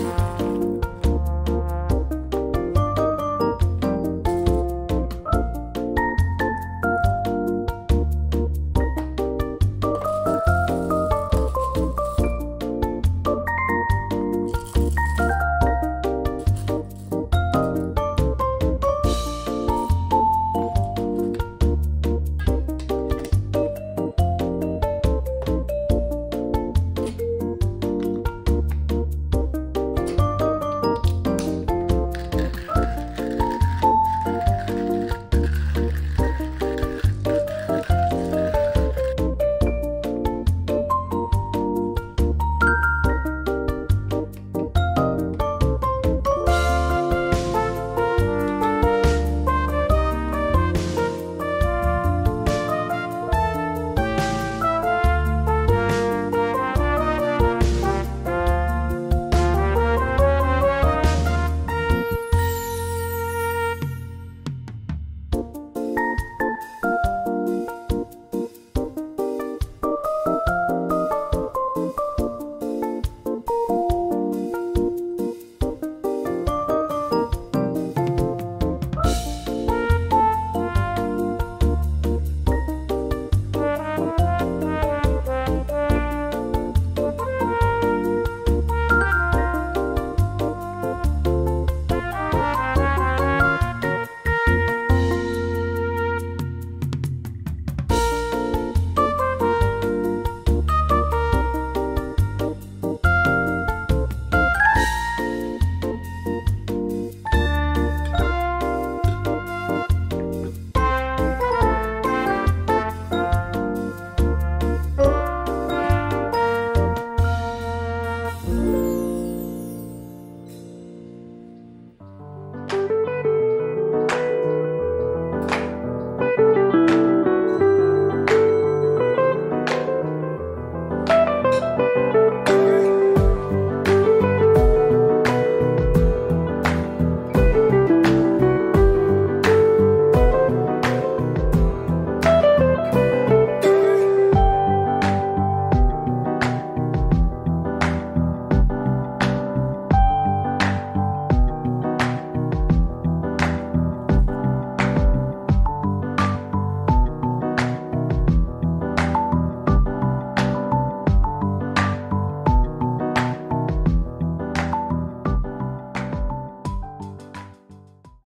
you